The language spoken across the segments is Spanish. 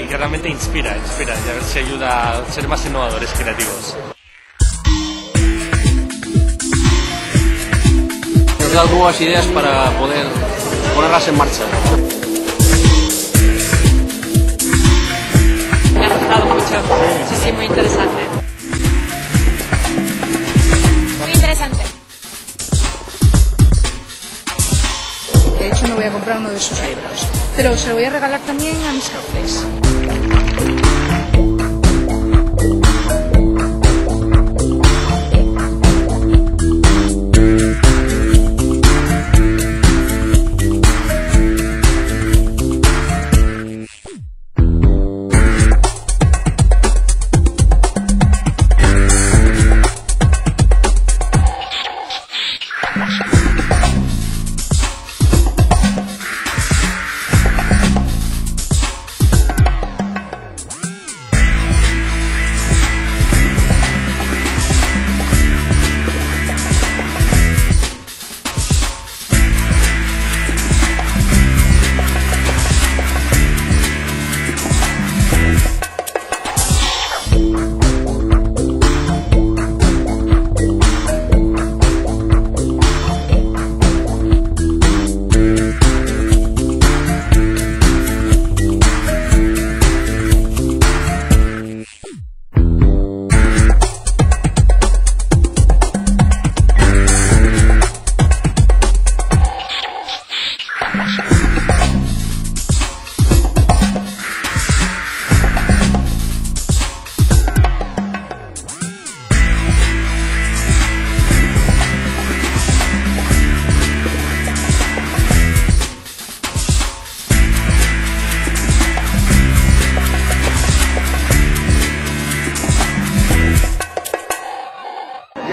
realmente inspira, inspira y a ver si ayuda a ser más innovadores, creativos. Nos da nuevas ideas para poder ponerlas en marcha. Me ha gustado mucho. Voy a comprar uno de sus libros. Pero se lo voy a regalar también a mis jefes.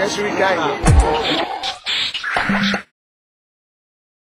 Yes, we got it.